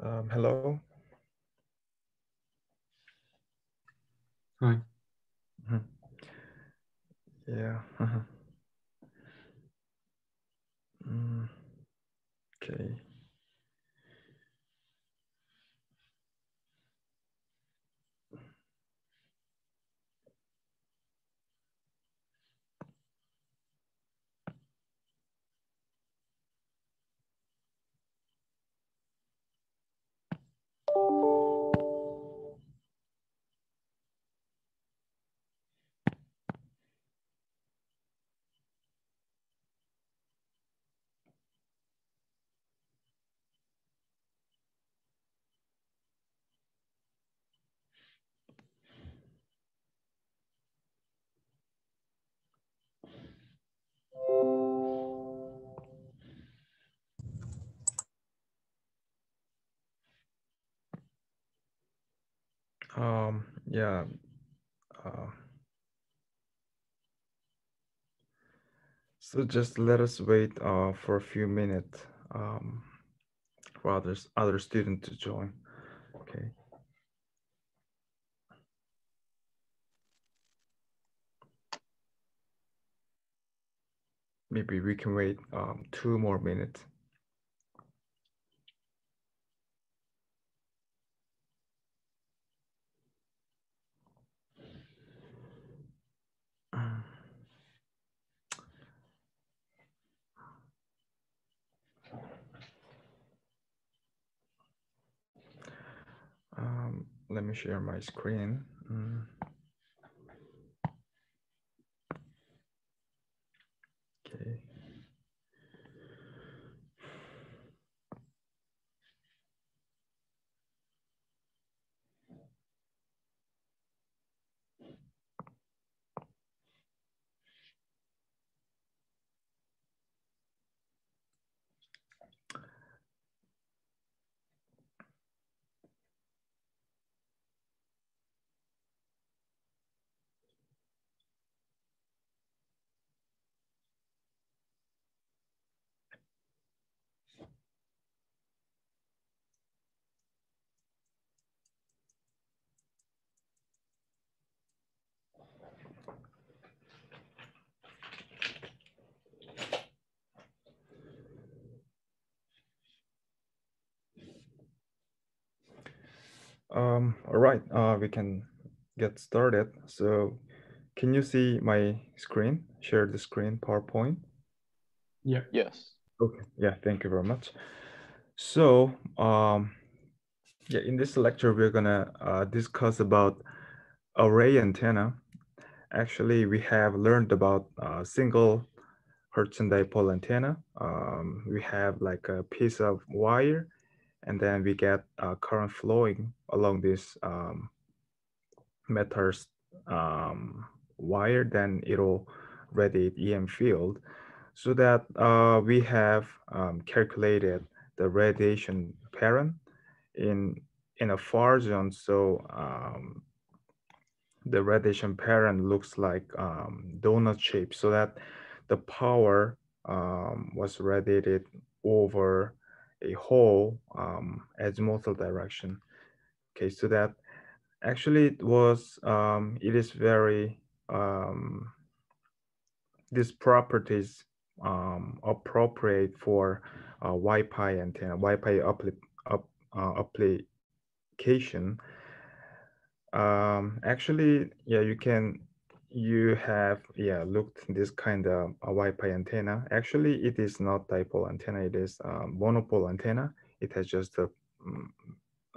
Um, hello. Hi. Mhm. Yeah. uh-huh. Mm, okay. Um, yeah. Uh, so just let us wait uh, for a few minutes um, for others, other students to join. Okay. Maybe we can wait um, two more minutes. Um, let me share my screen. Mm. Okay. Um, all right, uh, we can get started. So can you see my screen? Share the screen, PowerPoint? Yeah. Yes. Okay, yeah, thank you very much. So, um, yeah, in this lecture, we're gonna uh, discuss about array antenna. Actually, we have learned about uh, single Hertzian dipole antenna. Um, we have like a piece of wire, and then we get uh, current flowing along this um, metal um, wire, then it'll radiate EM field so that uh, we have um, calculated the radiation pattern in in a far zone. So um, the radiation pattern looks like um, donut shape, so that the power um, was radiated over a whole um, azimuthal direction. Okay, so that actually it was um, it is very um, these properties um, appropriate for uh, Wi-Fi antenna, Wi-Fi appli up, uh, application. Um, actually, yeah, you can, you have, yeah, looked this kind of a Wi-Fi antenna. Actually, it is not dipole antenna, it is um, monopole antenna. It has just a,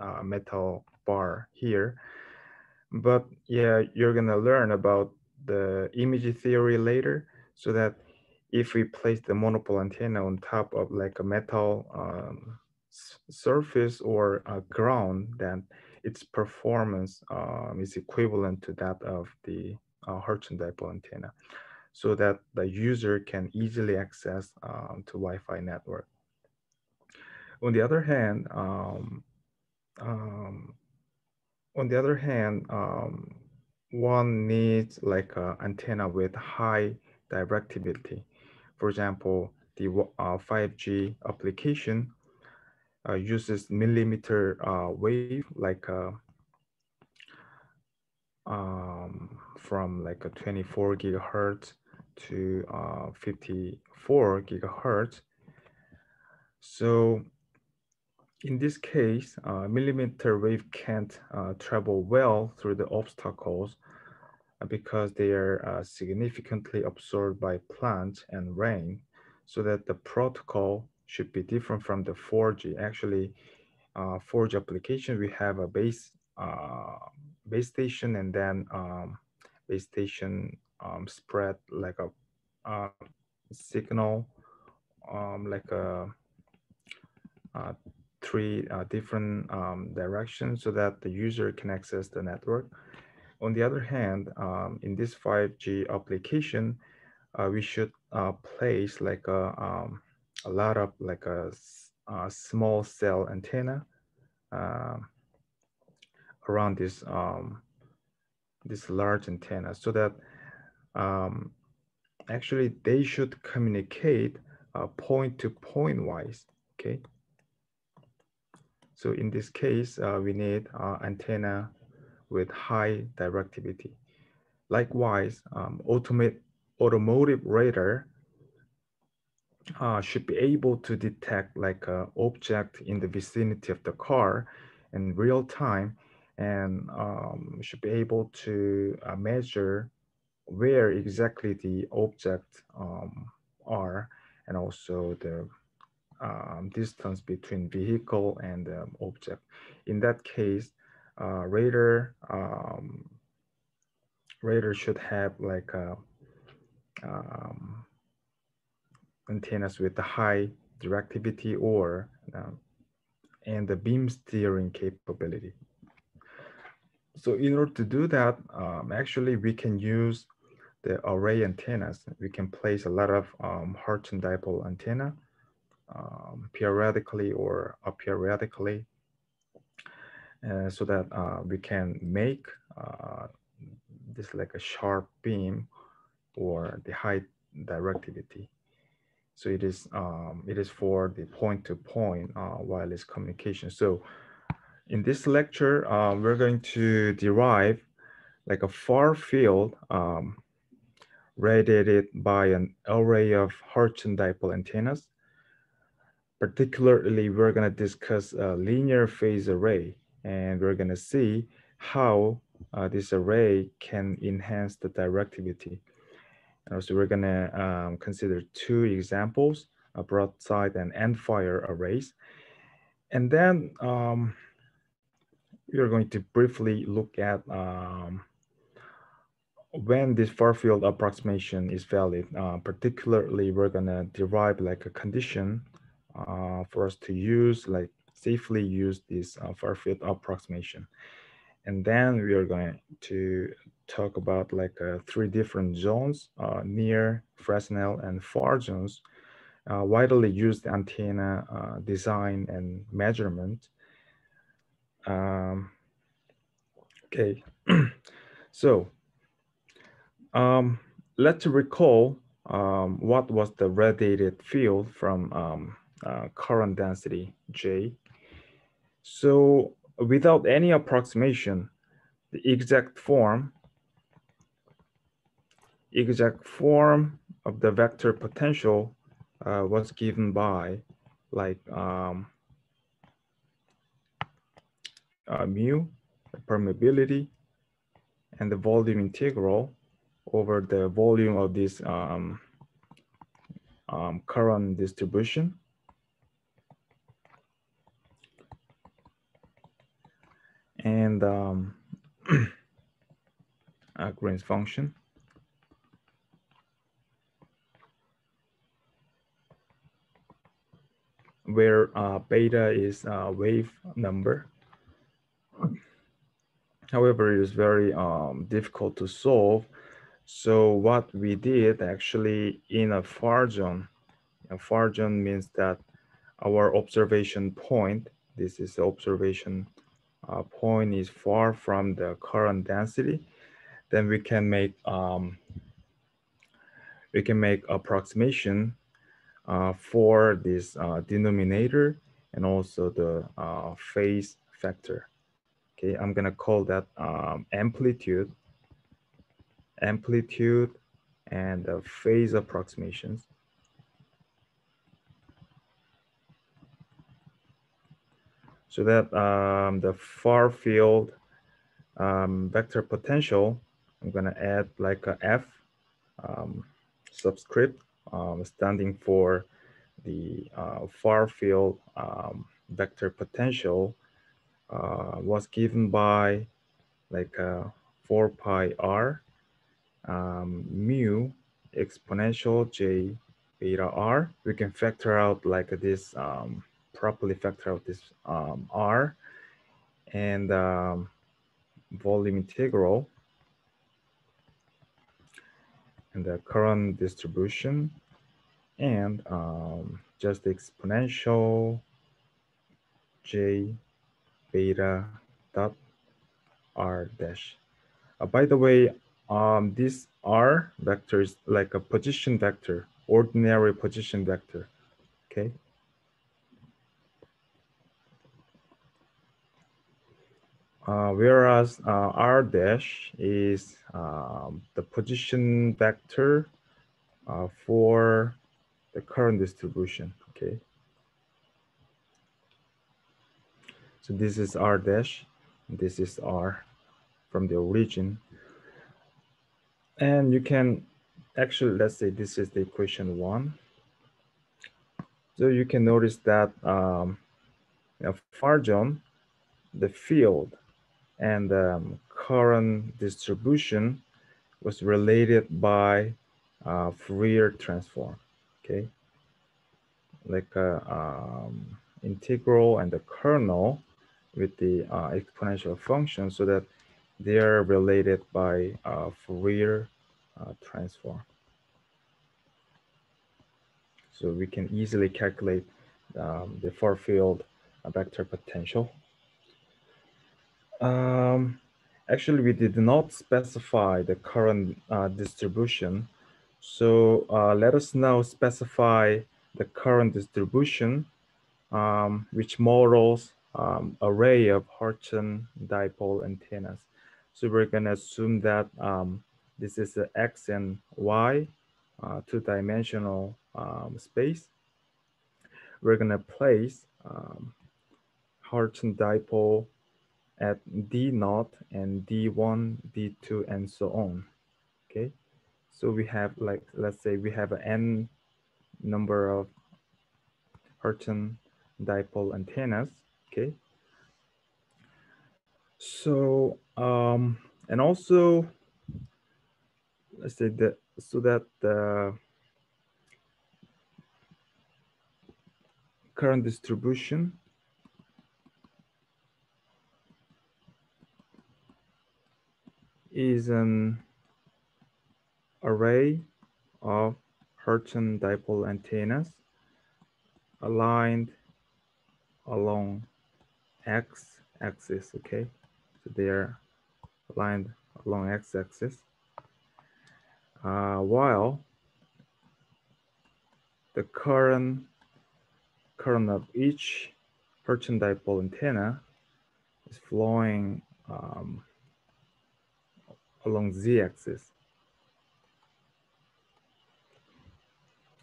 a metal bar here. But yeah, you're gonna learn about the image theory later so that if we place the monopole antenna on top of like a metal um, surface or a ground, then its performance um, is equivalent to that of the uh, Hertzian dipole antenna so that the user can easily access um, to Wi-Fi network. On the other hand, um, um, on the other hand, um, one needs like an antenna with high directivity. For example, the uh, 5G application, uh, uses millimeter uh, wave like uh, um, from like a 24 gigahertz to uh, 54 gigahertz. So in this case, uh, millimeter wave can't uh, travel well through the obstacles uh, because they are uh, significantly absorbed by plants and rain so that the protocol should be different from the 4G. Actually, 4G uh, application, we have a base base station and then um, base station um, spread like a uh, signal um, like a, uh, three uh, different um, directions so that the user can access the network. On the other hand, um, in this 5G application, uh, we should uh, place like a, um, a lot of like a, a small cell antenna uh, around this um, this large antenna so that um, actually they should communicate uh, point to point wise, okay? So in this case, uh, we need uh, antenna with high directivity. Likewise, um, automate, automotive radar uh, should be able to detect like an object in the vicinity of the car in real time and um, should be able to uh, measure where exactly the object um, are and also the um, distance between vehicle and um, object. In that case, uh, radar um, radar should have like a, um, antennas with a high directivity or uh, and the beam steering capability. So in order to do that, um, actually we can use the array antennas. We can place a lot of um, dipole antenna um, periodically or aperiodically uh, so that uh, we can make uh, this like a sharp beam or the high directivity. So it is um, it is for the point-to-point -point, uh, wireless communication. So in this lecture, uh, we're going to derive like a far field um, radiated by an array of Hertzian dipole antennas. Particularly, we're going to discuss a linear phase array, and we're going to see how uh, this array can enhance the directivity. And also, we're going to um, consider two examples, a broadside and end fire arrays. And then um, we are going to briefly look at um, when this far field approximation is valid. Uh, particularly, we're gonna derive like a condition uh, for us to use, like safely use this uh, far field approximation. And then we are going to talk about like uh, three different zones, uh, near, Fresnel, and far zones, uh, widely used antenna design and measurement, um, okay, so um, let's recall um, what was the radiated field from um, uh, current density J. So without any approximation, the exact form, exact form of the vector potential uh, was given by like um, uh, mu, the permeability, and the volume integral over the volume of this um, um, current distribution. And um, Green's function. where uh, beta is a wave number However, it is very um, difficult to solve. So what we did actually in a far zone, a far zone means that our observation point, this is the observation uh, point is far from the current density, then we can make um, we can make approximation uh, for this uh, denominator and also the uh, phase factor. Okay, I'm gonna call that um, amplitude, amplitude, and phase approximations. So that um, the far field um, vector potential, I'm gonna add like a F um, subscript um, standing for the uh, far field um, vector potential uh, was given by like uh, 4 pi r um, mu exponential j beta r. We can factor out like this, um, properly factor out this um, r and um, volume integral and the current distribution and um, just exponential j beta dot r dash. Uh, by the way, um, this r vector is like a position vector, ordinary position vector, okay? Uh, whereas uh, r dash is um, the position vector uh, for the current distribution, okay? So this is r dash, this is r from the origin. And you can actually, let's say this is the equation one. So you can notice that um, far zone, the field and um, current distribution was related by uh, Fourier transform, okay? Like a um, integral and the kernel with the uh, exponential function so that they are related by uh, Fourier uh, transform. So we can easily calculate um, the far field vector potential. Um, actually, we did not specify the current uh, distribution. So uh, let us now specify the current distribution, um, which models um, array of Hertzian dipole antennas. So we're going to assume that um, this is the X and Y uh, two-dimensional um, space. We're going to place um, dipole at D naught and D1, D2, and so on. Okay. So we have like, let's say we have an N number of Hertzian dipole antennas. Okay. So, um, and also, let's say that so that the current distribution is an array of Hertzian dipole antennas aligned along x axis, okay? So they are aligned along x axis. Uh, while the current current of each Hertzian dipole antenna is flowing um, along z-axis.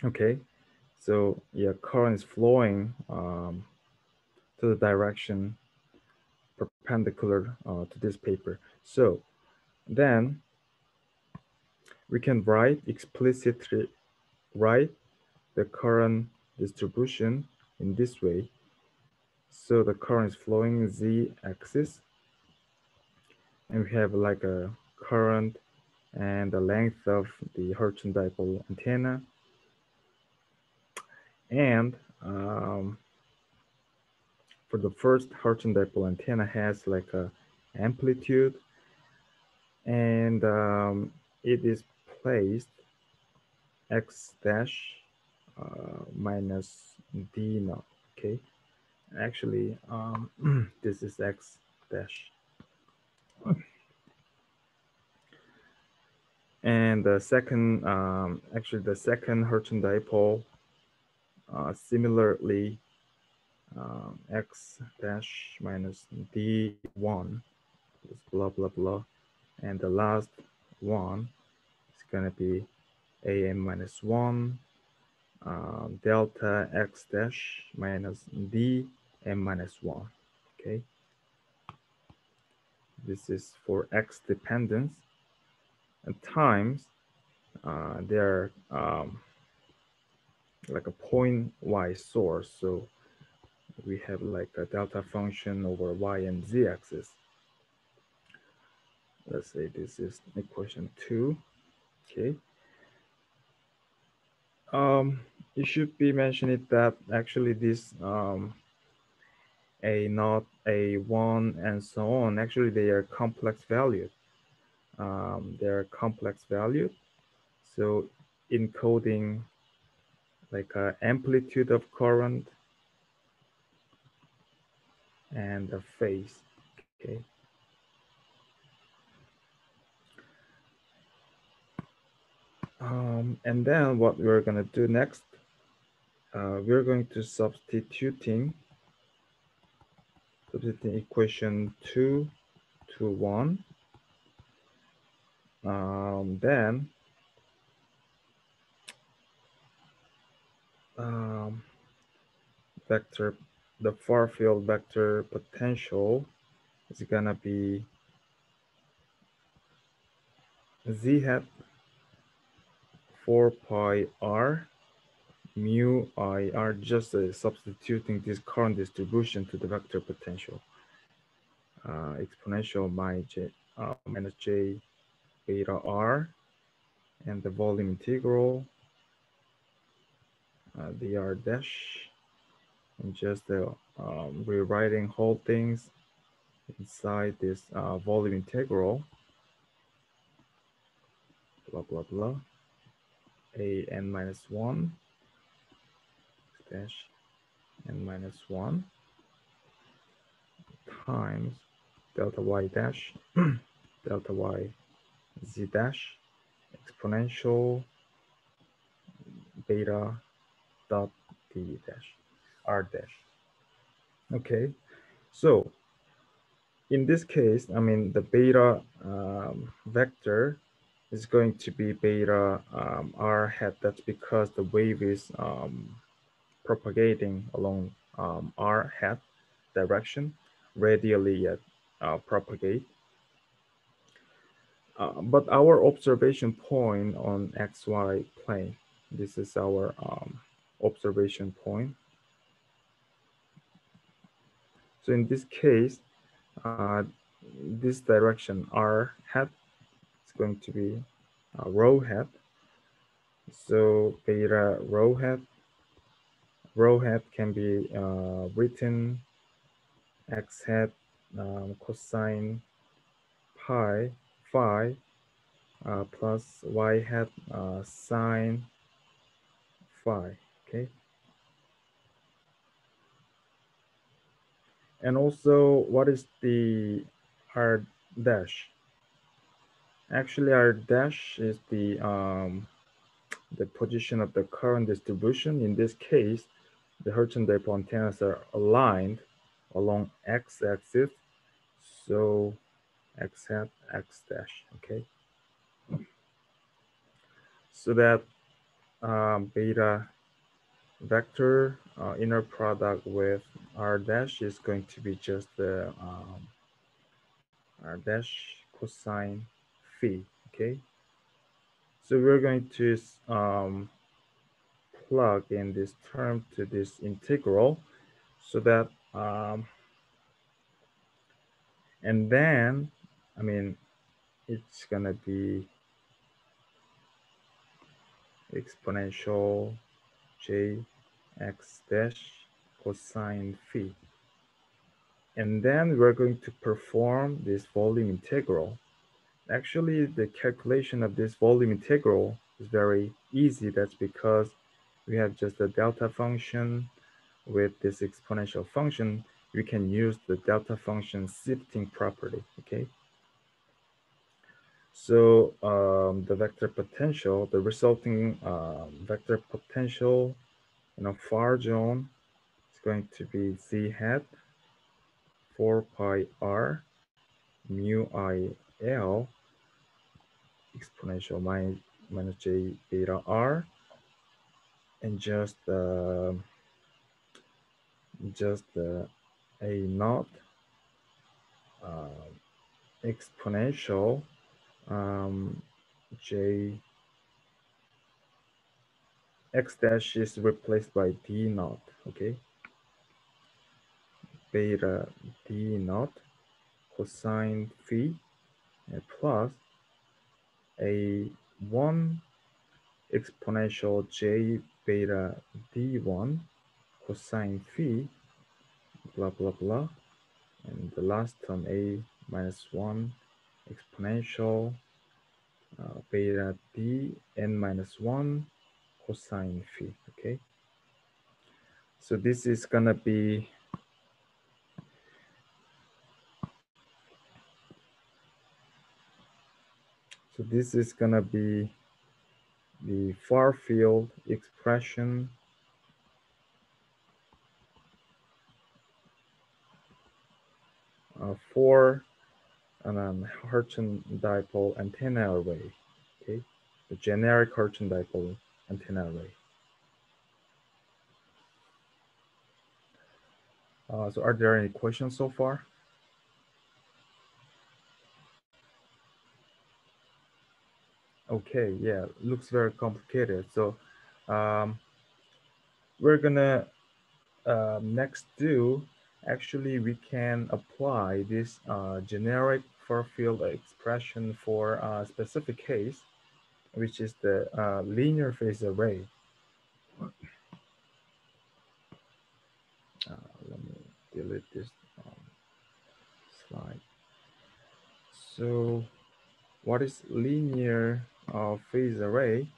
Okay, so yeah, current is flowing um, to the direction perpendicular uh, to this paper. So then we can write explicitly write the current distribution in this way. So the current is flowing z axis and we have like a current and the length of the Hertzian dipole antenna. And um, for the first Hertzian dipole antenna has like a amplitude and um, it is placed x dash uh, minus d naught, okay? Actually, um, this is x dash. And the second, um, actually the second Hertzian dipole uh, similarly um, x dash minus d1 is blah, blah, blah. And the last one is going to be am minus 1 um, delta x dash minus d m minus 1, okay? This is for x dependence and times uh, they're um, like a point-wise source. So we have like a delta function over y and z axis. Let's say this is equation two, okay? Um, it should be mentioned that actually this um, a not a one and so on, actually they are complex valued. Um, they're complex valued. So encoding like a amplitude of current and a phase, okay? Um, and then what we're gonna do next, uh, we're going to substituting, substituting equation two to one. Um, then um, vector, the far field vector potential is gonna be z hat 4 pi r mu i r just uh, substituting this current distribution to the vector potential. Uh, exponential my j uh, minus j beta r and the volume integral uh, dr dash and just uh, um, rewriting whole things inside this uh, volume integral. Blah blah blah. A n minus 1 dash n minus 1 times delta y dash delta y z dash exponential beta dot d dash r dash. Okay, so in this case, I mean the beta um, vector is going to be beta um, r hat. That's because the wave is um, propagating along um, r hat direction, radially yet uh, propagate. Uh, but our observation point on xy plane, this is our um, observation point. So in this case, uh, this direction r hat is going to be a rho hat. So beta rho hat, rho hat can be uh, written x hat um, cosine pi phi uh, plus y hat uh, sine phi, okay? And also, what is the r dash? Actually, our dash is the um, the position of the current distribution. In this case, the Hertzian dipole antennas are aligned along x-axis. So x hat, x dash, okay? So that um, beta vector uh, inner product with r dash is going to be just the um, r dash cosine phi, okay? So we're going to um, plug in this term to this integral so that, um, and then, I mean, it's gonna be exponential j x dash cosine phi. And then we're going to perform this volume integral Actually, the calculation of this volume integral is very easy. That's because we have just a delta function with this exponential function. We can use the delta function shifting property, okay? So um, the vector potential, the resulting um, vector potential in a far zone is going to be z hat 4 pi r mu i l exponential minus, minus j beta r and just uh, just uh, a naught uh, exponential um, j x dash is replaced by d naught, okay? Beta d naught cosine phi plus a 1 exponential j beta d1 cosine phi blah blah blah and the last term a minus 1 exponential uh, beta d n minus 1 cosine phi okay? So this is gonna be so this is gonna be the far field expression uh, for an um, Hertzian dipole antenna array. Okay, the generic Hertzian dipole antenna array. Uh, so are there any questions so far? Okay, yeah, looks very complicated. So um, we're gonna uh, next do, actually we can apply this uh, generic far field expression for a specific case, which is the uh, linear phase array. Uh, let me delete this um, slide. So what is linear uh, phase array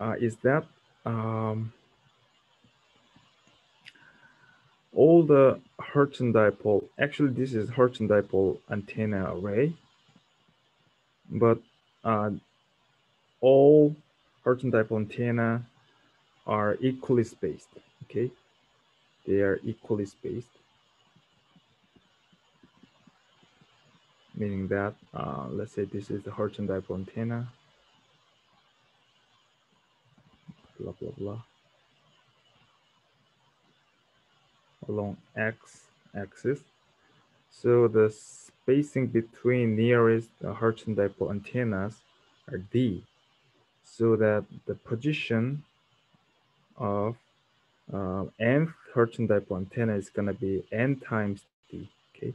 uh, is that um, all the Hertzian dipole, actually this is Hertzian dipole antenna array, but uh, all Hertzian dipole antenna are equally spaced, okay? They are equally spaced. meaning that, uh, let's say this is the Hertzian dipole antenna, blah, blah, blah, along x axis. So the spacing between nearest Hertzian dipole antennas are d, so that the position of uh, nth Hertzian dipole antenna is going to be n times d, okay?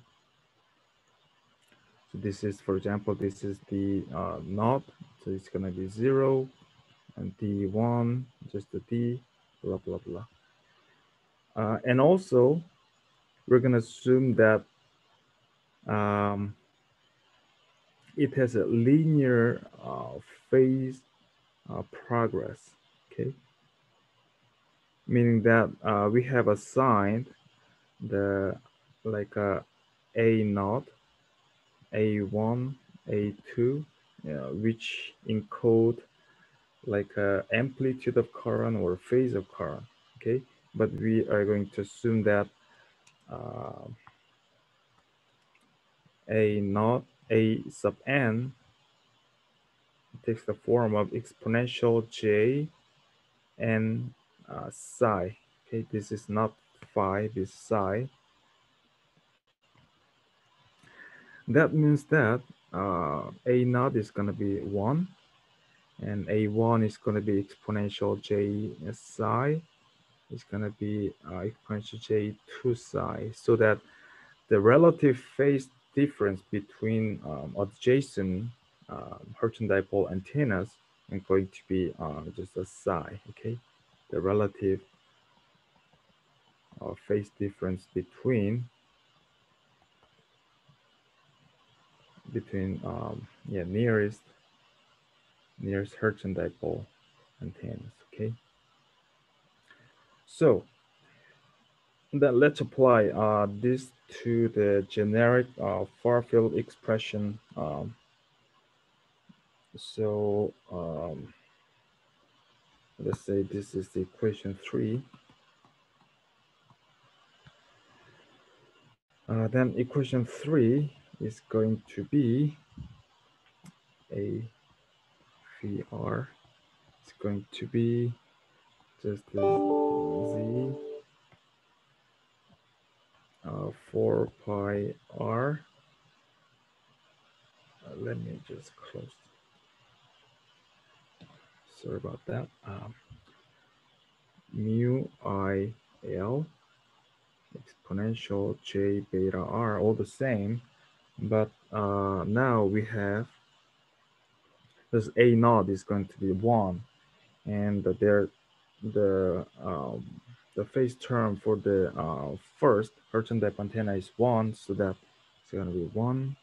So this is, for example, this is the uh, naught. So it's going to be zero and D1, just the D, blah, blah, blah. Uh, and also, we're going to assume that um, it has a linear uh, phase uh, progress, okay? Meaning that uh, we have assigned the like a A naught a1, A2, which encode like a amplitude of current or phase of current, okay? But we are going to assume that uh, A naught, A sub n takes the form of exponential j and uh, psi. Okay, this is not phi, this is psi. That means that uh, A naught is going to be 1 and A1 is going to be exponential J psi. It's going to be uh, exponential J 2 psi so that the relative phase difference between um, adjacent uh, Hertzian dipole antennas is going to be uh, just a psi, okay? The relative uh, phase difference between between um, yeah nearest nearest Hertzian dipole antennas. Okay. So then let's apply uh, this to the generic uh, far field expression. Um, so um, let's say this is the equation three. Uh, then equation three is going to be a VR. It's going to be just z uh, 4 pi r. Uh, let me just close. Sorry about that. Um, mu i l exponential j beta r all the same but uh, now we have this a naught is going to be one and there the um, the phase term for the uh, first type antenna is one so that it's going to be one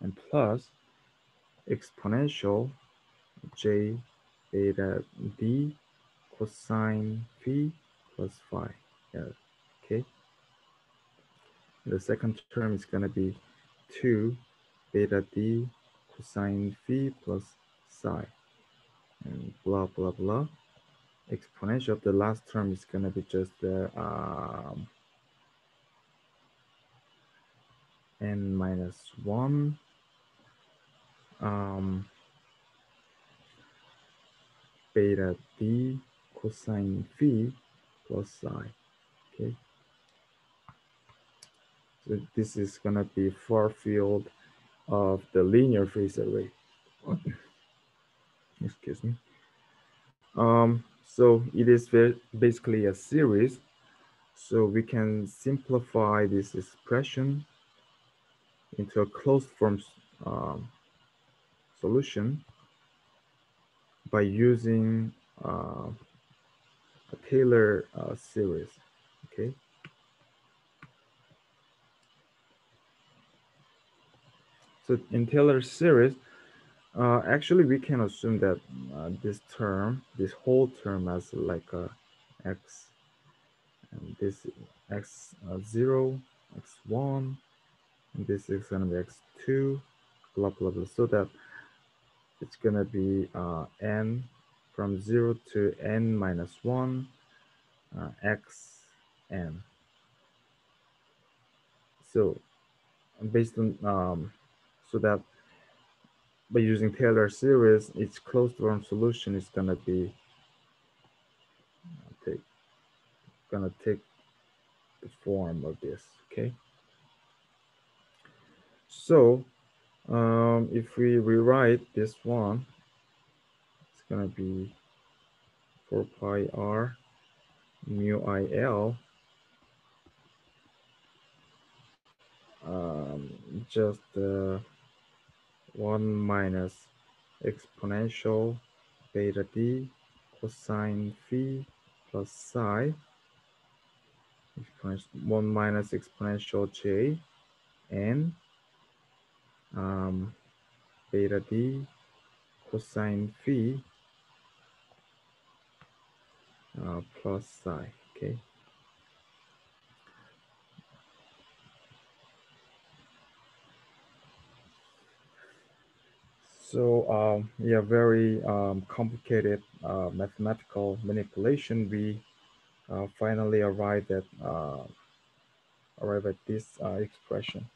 and plus exponential j beta d cosine phi plus phi. Yeah okay. The second term is going to be 2 beta d cosine phi plus psi. And blah blah blah exponential of the last term is going to be just the um, n minus 1 um, beta d cosine phi plus psi okay so this is going to be far field of the linear phase array. Excuse me. Um, so it is basically a series. So we can simplify this expression into a closed form um, solution by using uh, a Taylor uh, series, okay? So in Taylor series, uh, actually we can assume that uh, this term, this whole term as like a x, and this x uh, zero, x one, and this is gonna be x two, blah blah blah, so that it's gonna be uh, n from zero to n minus one, uh, x n. So based on um, so that by using Taylor series, its closed form solution is gonna be take gonna take the form of this, okay? So um, if we rewrite this one, it's gonna be 4 pi r mu i l um, just uh, 1 minus exponential beta d cosine phi plus psi 1 minus exponential j n um, beta d cosine phi uh, plus psi okay So um, yeah, very um, complicated uh, mathematical manipulation. We uh, finally arrived at uh, arrive at this uh, expression.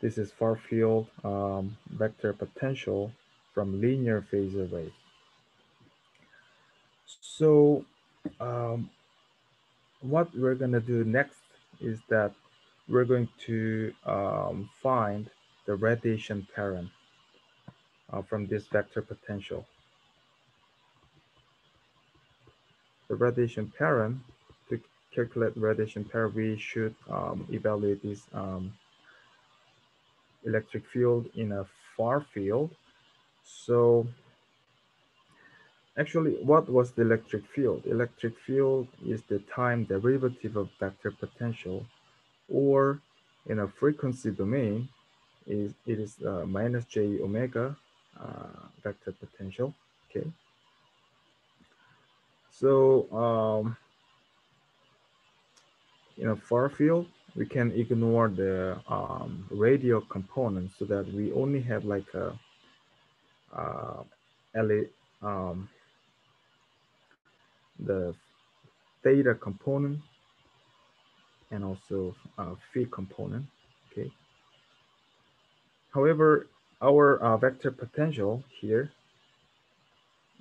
This is far field um, vector potential from linear phase array. So um, what we're going to do next is that we're going to um, find the radiation pattern uh, from this vector potential. The radiation pattern, to calculate radiation pattern, we should um, evaluate this um, electric field in a far field. So Actually, what was the electric field? Electric field is the time derivative of vector potential, or in a frequency domain, is it is uh, minus j omega uh, vector potential. Okay. So um, in a far field, we can ignore the um, radial component so that we only have like a, uh, um, the theta component and also uh, phi component, okay? However, our uh, vector potential here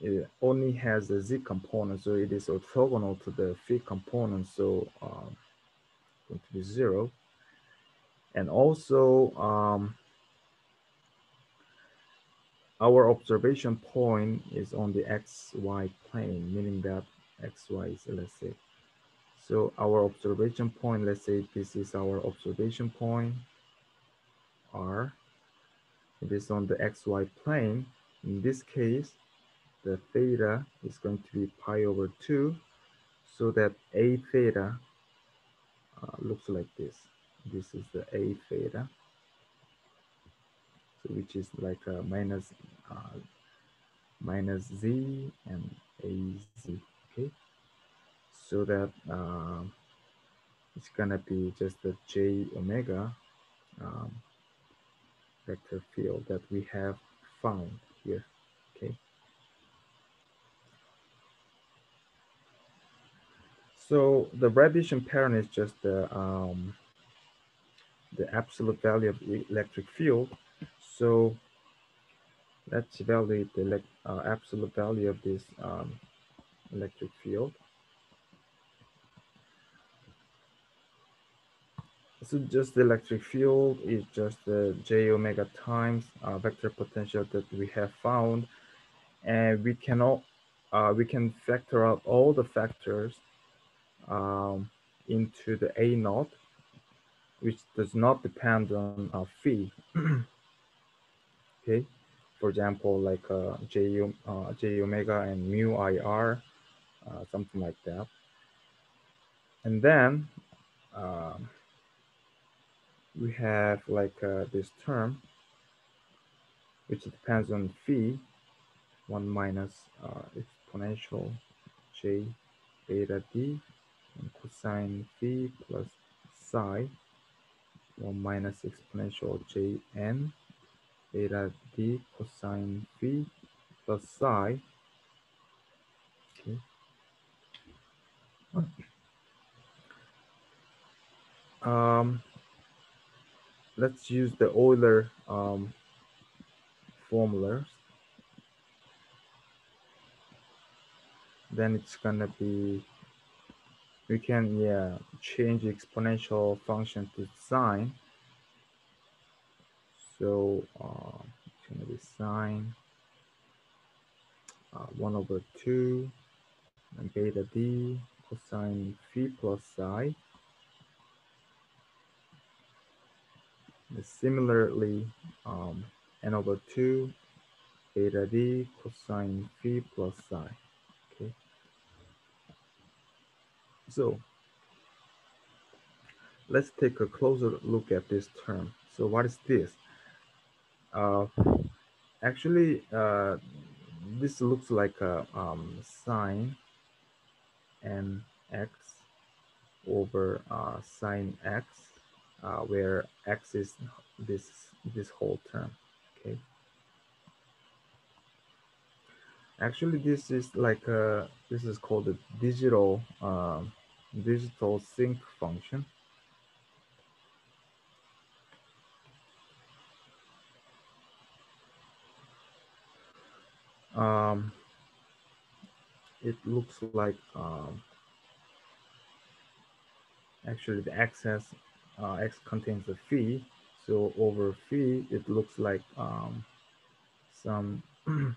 it only has a z component, so it is orthogonal to the phi component, so um, going to be zero. And also, um, our observation point is on the xy plane, meaning that xy is, let's say, so our observation point, let's say this is our observation point, R. It is on the xy plane. In this case, the theta is going to be pi over 2, so that A theta uh, looks like this. This is the A theta, so which is like a minus, uh, minus Z and AZ, okay? So that uh, it's gonna be just the J omega um, vector field that we have found here, okay? So the radiation pattern is just the um, the absolute value of the electric field. So let's evaluate the uh, absolute value of this um, electric field. So just the electric field is just the j omega times uh, vector potential that we have found, and we cannot uh, we can factor out all the factors um, into the A naught, which does not depend on a phi. okay, for example, like uh, J, uh, J omega and mu IR, uh, something like that. And then um, we have like uh, this term, which depends on phi, 1 minus uh, exponential j beta d and cosine phi plus psi 1 minus exponential jn beta d cosine phi plus psi. Okay. Um let's use the Euler um, formulas then it's gonna be we can yeah change exponential function to sine. So uh, it's gonna be sine uh, 1 over 2 and beta d cosine phi plus psi similarly um, n over 2 beta d cosine phi plus psi okay so let's take a closer look at this term. So what is this? Uh, actually, uh, this looks like a um, sine n x over uh, sine x, uh, where x is this this whole term. Okay. Actually, this is like a this is called a digital um, digital sinc function. Um, it looks like um, actually the has uh, x contains a phi, so over phi it looks like um, some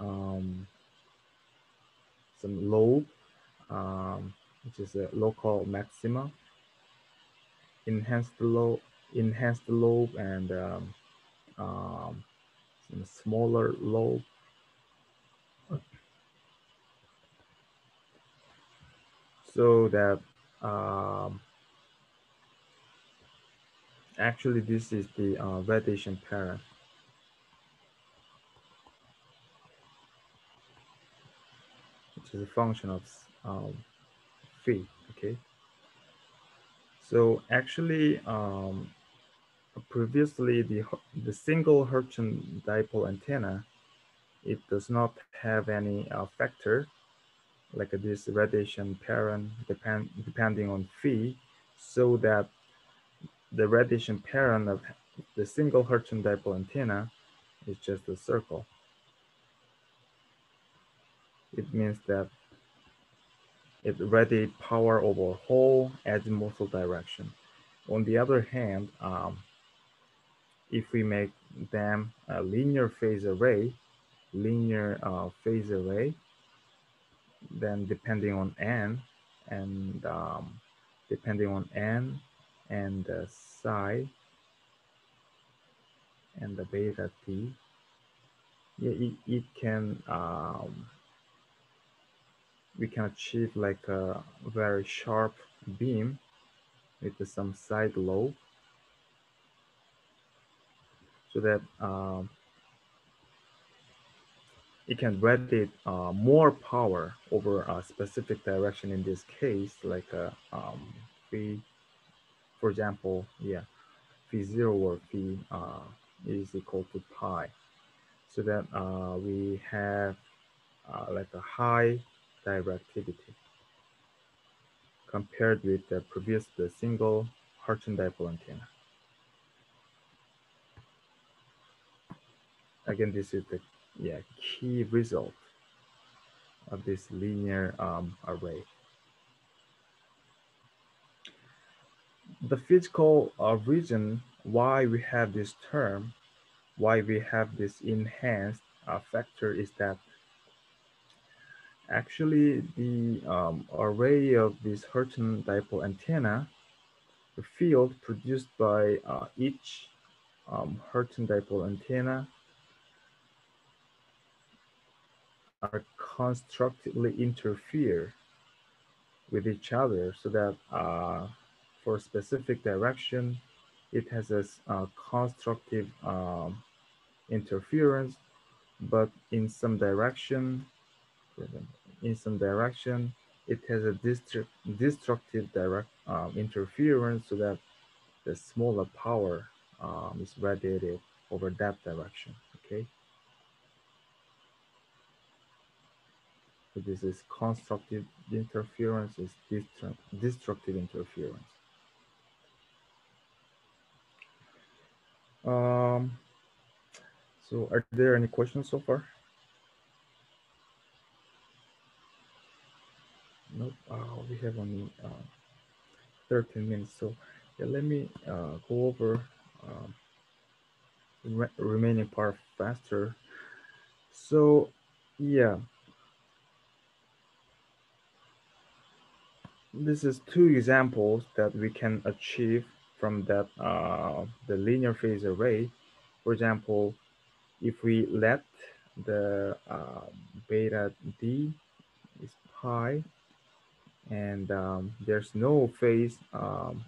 um, some lobe, um, which is a local maxima, enhanced lobe, enhanced lobe, and um, um, some smaller lobe. So that um, actually this is the uh, radiation pattern. which is a function of um, phi, okay? So actually, um, previously the, the single Hertz dipole antenna, it does not have any uh, factor like this radiation pattern depend, depending on phi so that the radiation pattern of the single Hertz dipole antenna is just a circle. It means that it radiates power over whole azimuthal direction. On the other hand, um, if we make them a linear phase array, linear uh, phase array, then depending on n and um, depending on n and the psi and the beta t, yeah, it, it can um, we can achieve like a very sharp beam with some side lobe so that um, it can radiate uh, more power over a specific direction in this case, like a uh, um, phi, for example, yeah, phi zero or phi uh, is equal to pi. So that uh, we have uh, like a high directivity compared with the previous the single Hertzian dipole antenna. Again, this is the yeah, key result of this linear um, array. The physical uh, reason why we have this term, why we have this enhanced uh, factor is that actually the um, array of this Hertz dipole antenna, the field produced by uh, each um, dipole antenna are constructively interfere with each other so that uh, for a specific direction, it has a uh, constructive um, interference, but in some direction, in some direction, it has a destructive direct um, interference so that the smaller power um, is radiated over that direction, okay? This is constructive interference, is destructive interference. Um, so are there any questions so far? Nope, uh, we have only uh, 13 minutes. So yeah, let me uh, go over um, re remaining part faster. So yeah, this is two examples that we can achieve from that uh, the linear phase array. For example, if we let the uh, beta d is pi and um, there's no phase um,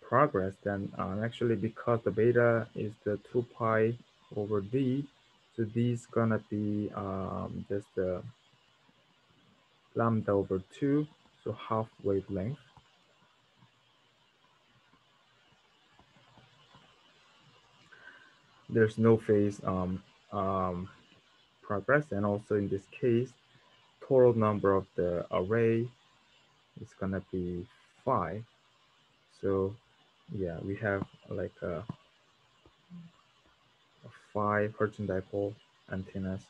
progress, then uh, actually because the beta is the 2 pi over d, so d is gonna be um, just the lambda over 2 so half wavelength. There's no phase um, um, progress, and also in this case, total number of the array is gonna be five. So yeah, we have like a, a five Hertz dipole antennas.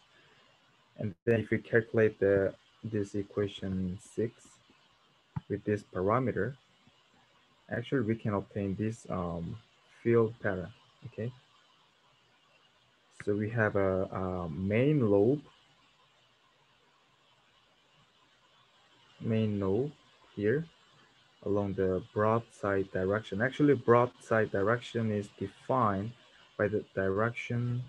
And then if we calculate the this equation six, with this parameter, actually we can obtain this um, field pattern, okay? So we have a, a main lobe, main node here along the broadside direction. Actually, broadside direction is defined by the direction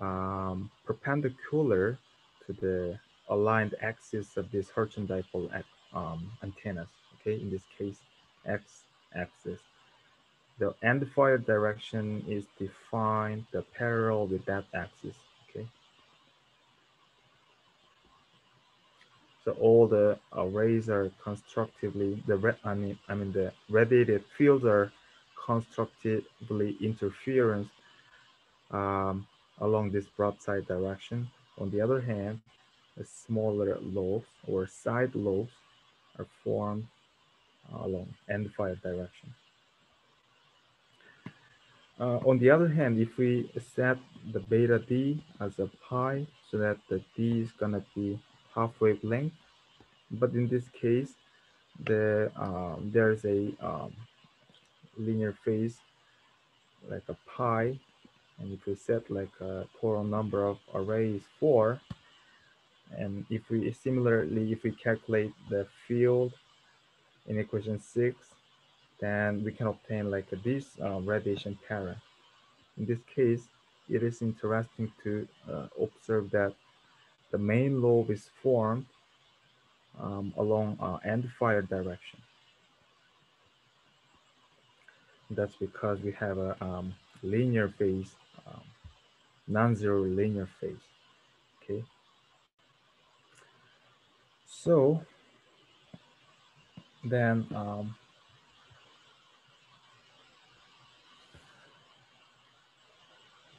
um, perpendicular to the aligned axis of this Hertz dipole um, antennas, okay, in this case, x-axis. The end fire direction is defined the parallel with that axis, okay? So all the arrays are constructively the red I mean I mean the radiated fields are constructively interference um, along this broadside direction. On the other hand, the smaller lobes or side lobes are formed along end fire direction. Uh, on the other hand, if we set the beta d as a pi so that the d is gonna be half wavelength, but in this case, the um, there's a um, linear phase like a pi, and if we set like a total number of arrays four, and if we similarly if we calculate the field in equation six, then we can obtain like this uh, radiation pattern. In this case, it is interesting to uh, observe that the main lobe is formed um, along uh, end fire direction. That's because we have a um, linear phase, um, non-zero linear phase, okay? So then um,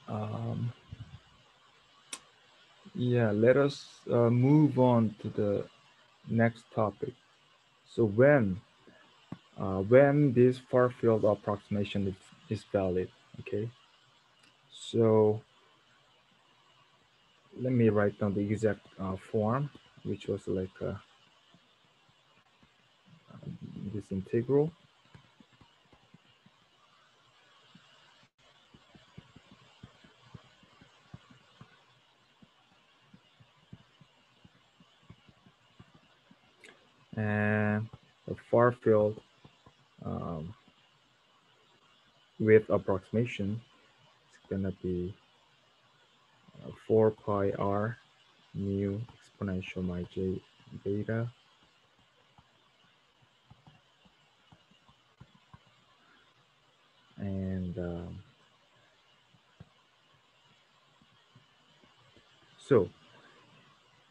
um, yeah, let us uh, move on to the next topic. So when uh, when this far field approximation is, is valid, okay? So let me write down the exact uh, form, which was like uh, this integral. And the far field um, with approximation is gonna be uh, 4 pi r mu exponential my j beta and um, so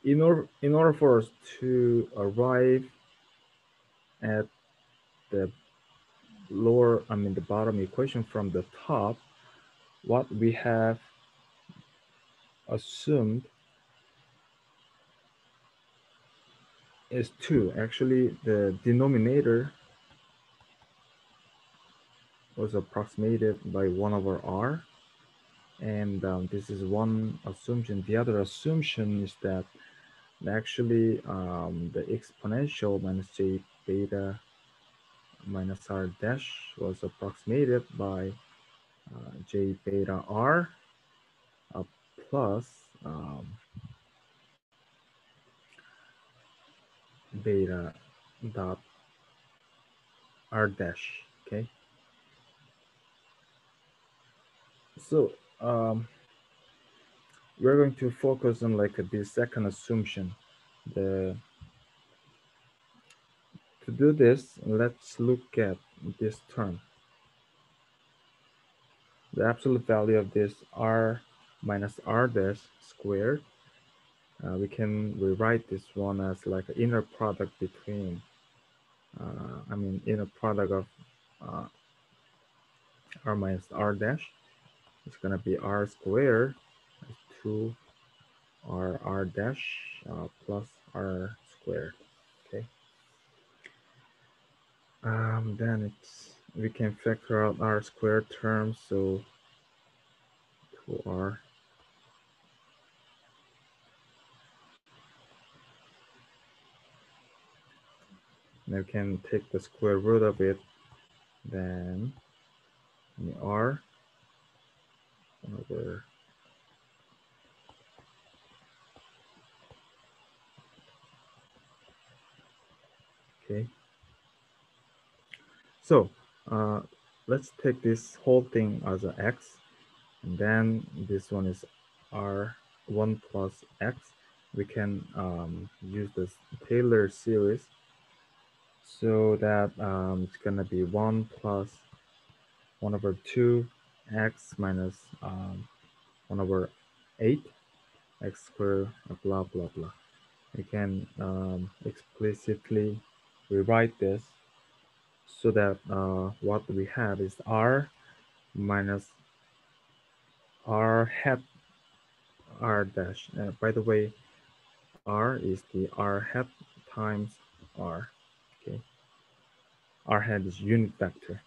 in order in order for us to arrive at the lower I mean the bottom equation from the top what we have assumed is 2 actually the denominator was approximated by 1 over r. And um, this is one assumption. The other assumption is that actually um, the exponential minus j beta minus r dash was approximated by uh, j beta r uh, plus um, beta dot r dash, okay? So um, we're going to focus on like the second assumption. The to do this, let's look at this term. The absolute value of this r minus r dash squared. Uh, we can rewrite this one as like an inner product between, uh, I mean, inner product of uh, r minus r dash. It's gonna be r squared 2 r r dash uh, plus r squared okay? Um then it's we can factor out r squared terms so 2r Now we can take the square root of it then the r over okay. So uh, let's take this whole thing as an x and then this one is r1 plus x. We can um, use this Taylor series so that um, it's gonna be 1 plus 1 over 2 x minus um, 1 over 8 x squared blah blah blah we can um, explicitly rewrite this so that uh, what we have is r minus r hat r dash. Uh, by the way, r is the r hat times r? R hat is unit vector.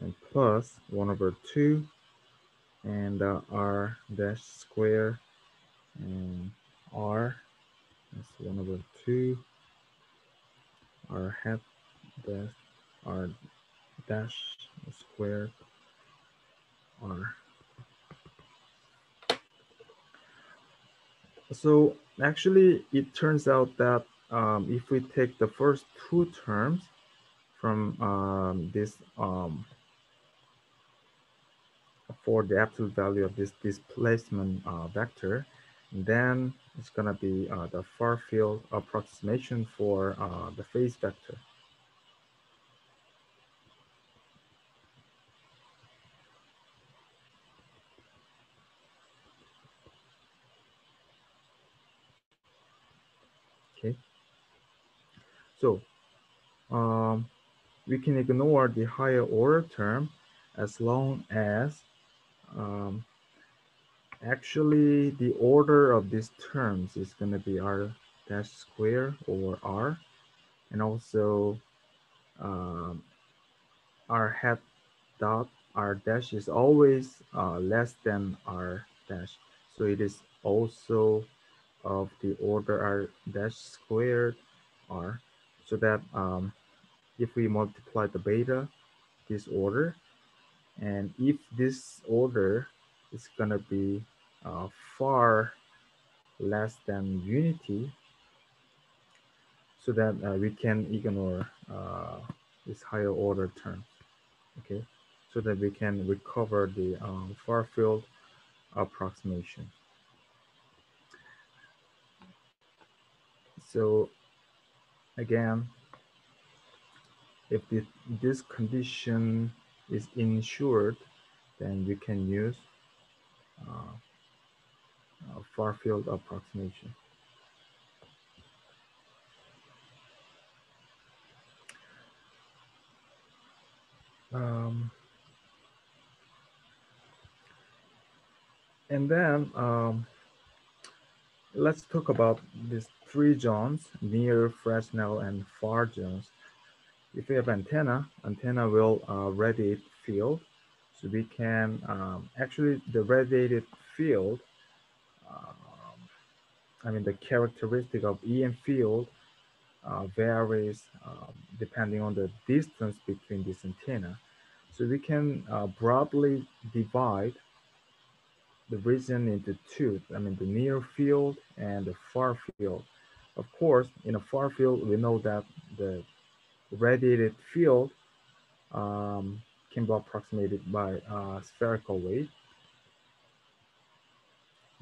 And plus 1 over 2 and uh, r dash square and r that's 1 over 2 r hat dash r dash square r. So actually it turns out that um, if we take the first two terms from um, this um, for the absolute value of this displacement uh, vector, then it's gonna be uh, the far field approximation for uh, the phase vector. Okay, so um, we can ignore the higher order term as long as um, actually the order of these terms is going to be r dash square or r. And also um, r hat dot r dash is always uh, less than r dash. So it is also of the order r dash squared r. So that um, if we multiply the beta this order and if this order is going to be uh, far less than unity, so that uh, we can ignore uh, this higher order term, okay? So that we can recover the um, far field approximation. So again, if this condition is ensured, then we can use uh, far field approximation. Um, and then um, let's talk about these three zones, near Fresnel and far zones. If we have antenna, antenna will uh, radiate field. So we can, um, actually the radiated field, um, I mean the characteristic of EM field uh, varies um, depending on the distance between this antenna. So we can uh, broadly divide the region into two, I mean the near field and the far field. Of course, in a far field, we know that the radiated field um, can be approximated by a spherical wave,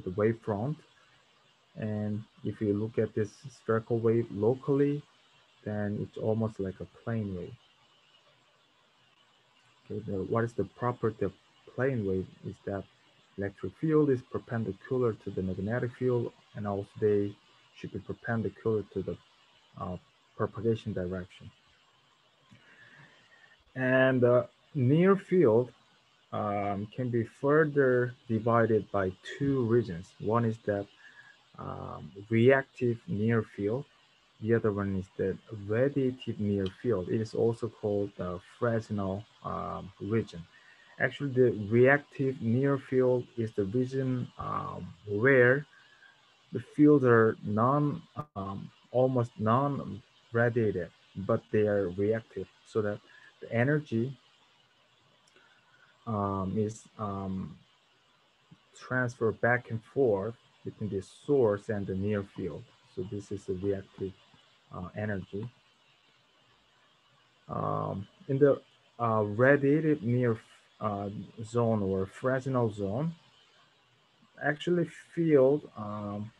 the wavefront. And if you look at this spherical wave locally, then it's almost like a plane wave. Okay, the, what is the property of plane wave is that electric field is perpendicular to the magnetic field and also they should be perpendicular to the uh, propagation direction. And uh, near field um, can be further divided by two regions. One is that um, reactive near field. The other one is the radiative near field. It is also called the Fresnel um, region. Actually, the reactive near field is the region um, where the fields are non, um, almost non-radiated, but they are reactive, so that the energy um, is um, transferred back and forth between the source and the near field. So this is the reactive uh, energy. Um, in the uh, radiated near uh, zone or Fresnel zone, actually field um,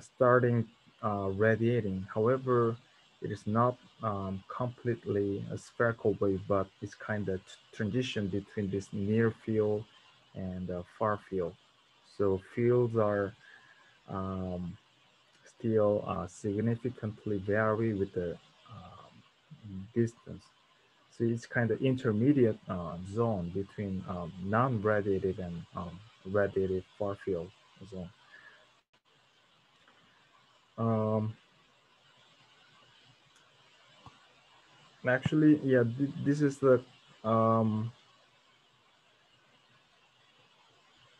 starting uh, radiating. However, it is not um, completely a spherical wave, but it's kind of transition between this near field and uh, far field. So fields are um, still uh, significantly vary with the um, distance. So it's kind of intermediate uh, zone between um, non-radiated and um, radiated far field zone. Actually, yeah, th this is the um,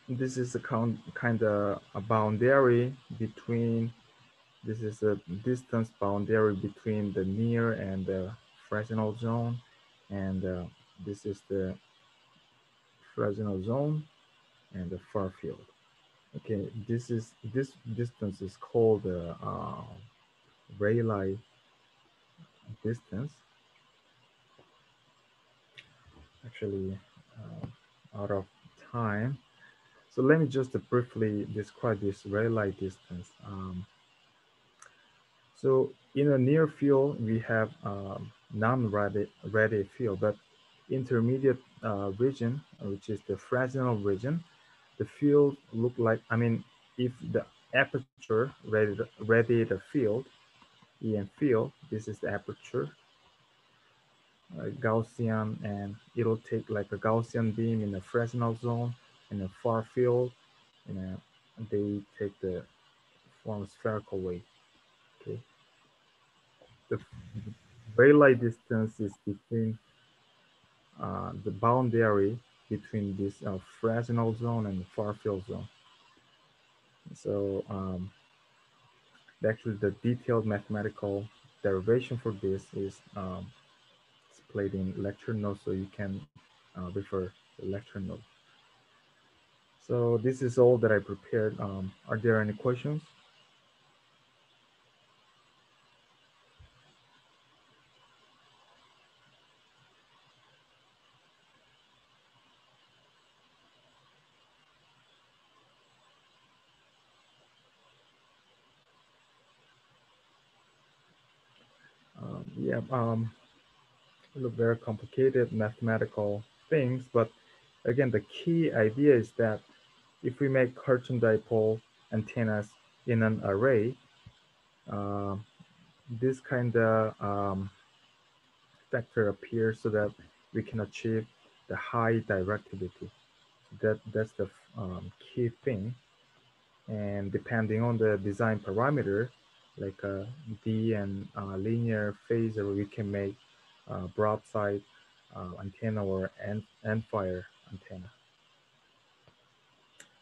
this is a kind of a boundary between this is a distance boundary between the near and the Fresnel zone and uh, this is the Fresnel zone and the far field. Okay this is this distance is called the uh, Rayleigh distance actually uh, out of time so let me just briefly describe this Rayleigh distance. Um, so in a near field, we have um, non-radiated field, but intermediate uh, region, which is the Fresnel region, the field look like, I mean, if the aperture radiated field, EM field, this is the aperture, Gaussian, and it'll take like a Gaussian beam in the Fresnel zone, in a far field, you know, they take the form spherical wave. Okay. The Rayleigh distance is between uh, the boundary between this uh, Fresnel zone and the far field zone. So um, actually the detailed mathematical derivation for this is um, displayed in lecture notes, so you can uh, refer the lecture note. So this is all that I prepared. Um, are there any questions? Um, yeah, um, very complicated mathematical things, but again, the key idea is that if we make Hertzian dipole antennas in an array, uh, this kind of um, factor appears so that we can achieve the high directivity. That that's the um, key thing. And depending on the design parameter, like uh, D and uh, linear phasor, we can make broadside uh, antenna or end, end fire antenna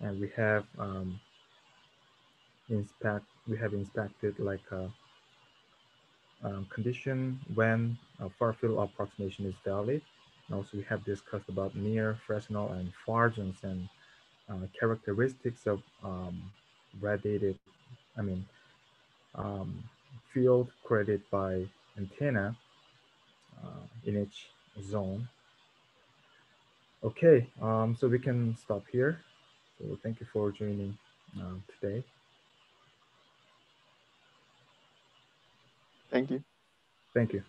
and we have um, inspect we have inspected like a, uh, um, condition when a far field approximation is valid. And also we have discussed about near Fresnel and far zones and uh, characteristics of um, radiated, I mean, um, field created by antenna uh, in each zone. Okay, um, so we can stop here. So thank you for joining uh, today. Thank you. Thank you.